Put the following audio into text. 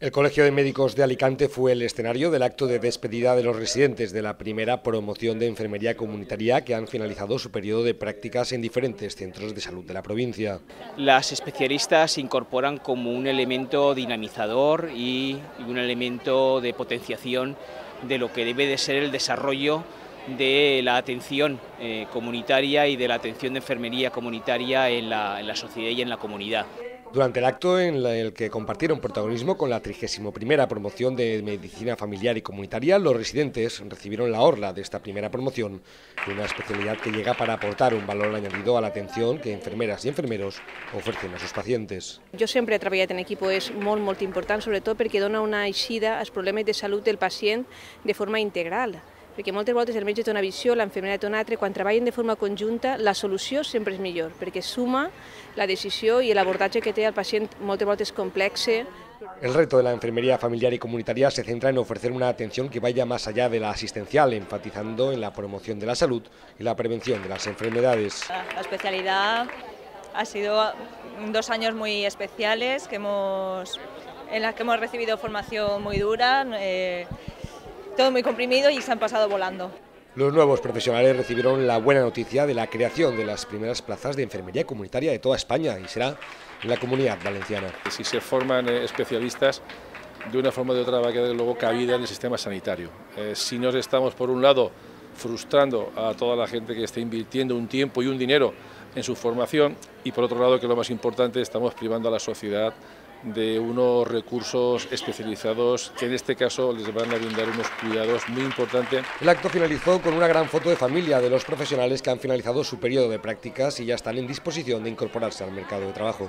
El Colegio de Médicos de Alicante fue el escenario del acto de despedida de los residentes de la primera promoción de enfermería comunitaria que han finalizado su periodo de prácticas en diferentes centros de salud de la provincia. Las especialistas se incorporan como un elemento dinamizador y un elemento de potenciación de lo que debe de ser el desarrollo de la atención eh, comunitaria y de la atención de enfermería comunitaria en la sociedad y en la comunidad durante el acto en el que compartieron protagonismo con la 31 promoción de Medicina Familiar y Comunitaria, los residentes recibieron la orla de esta primera promoción, una especialidad que llega para aportar un valor añadido a la atención que enfermeras y enfermeros ofrecen a sus pacientes. Jo sempre he treballat en equip, és molt, molt important, sobretot perquè dona una eixida als problemes de salut del pacient de forma integral perquè moltes voltes el metge té una visió, l'enfermera té una altra, quan treballen de forma conjunta la solució sempre és millor, perquè suma la decisió i l'abordatge que té el pacient moltes voltes complexe. El reto de la enfermería familiar y comunitaria se centra en ofrecer una atención que vaya más allá de la asistencial, enfatizando en la promoción de la salud y la prevención de las enfermedades. La especialidad ha sido dos años muy especiales que hemos, en las que hemos recibido formación muy dura. Eh, todo muy comprimido y se han pasado volando. Los nuevos profesionales recibieron la buena noticia de la creación de las primeras plazas de enfermería comunitaria de toda España y será en la comunidad valenciana. Si se forman eh, especialistas, de una forma o de otra va a quedar luego cabida en el sistema sanitario. Eh, si nos estamos, por un lado, frustrando a toda la gente que está invirtiendo un tiempo y un dinero en su formación y por otro lado, que lo más importante, estamos privando a la sociedad de unos recursos especializados que en este caso les van a brindar unos cuidados muy importantes. El acto finalizó con una gran foto de familia de los profesionales que han finalizado su periodo de prácticas y ya están en disposición de incorporarse al mercado de trabajo.